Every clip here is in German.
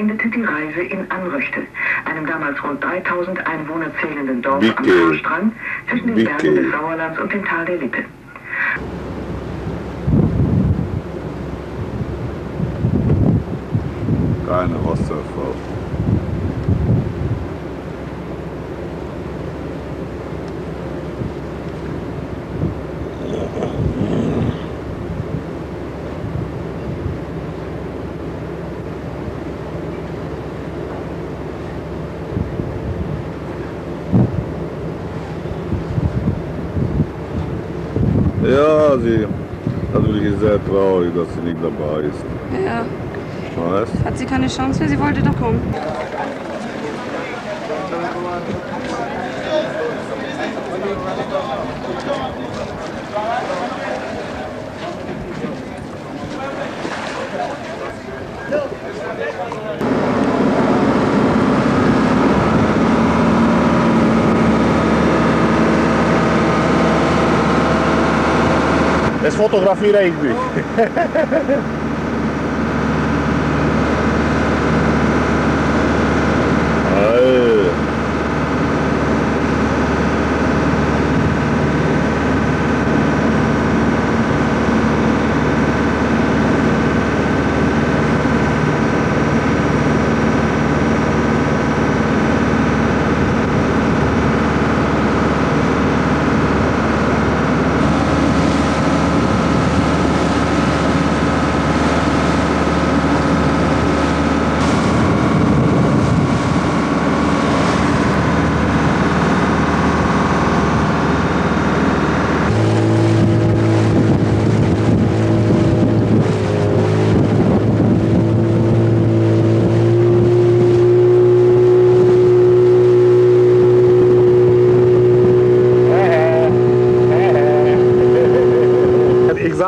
endete die Reise in Anröchte, einem damals rund 3000 Einwohner zählenden Dorf am Bicke. Haarstrang zwischen den Bicke. Bergen des Sauerlands und dem Tal der Lippe. Keine Wasserfall. Ja, sie natürlich ist sehr traurig, dass sie nicht dabei ist. Ja. Weißt? Hat sie keine Chance mehr? Sie wollte doch kommen. Jetzt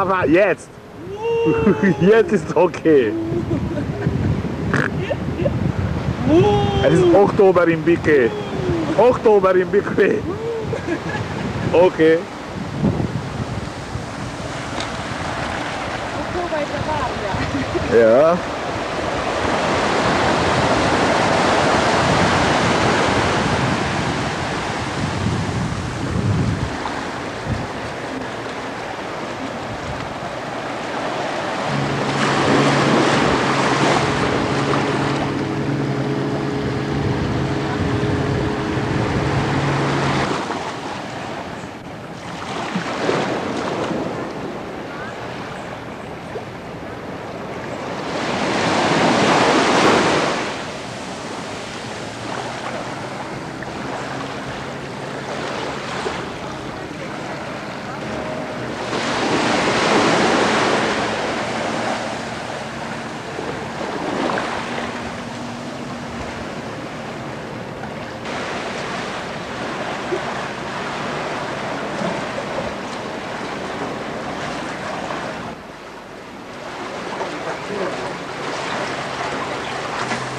Mal jetzt. Jetzt ist okay. Es ist Oktober in Bicke. Oktober in Bicke. Okay. Ja.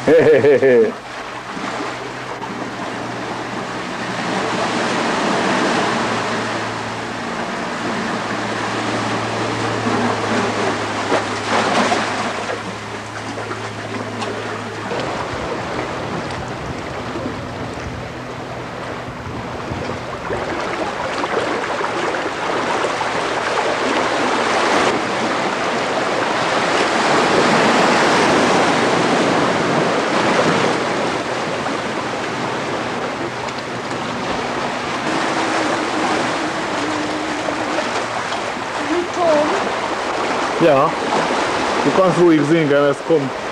Hehehehe Ja, du kannst ruhig singen, es kommt.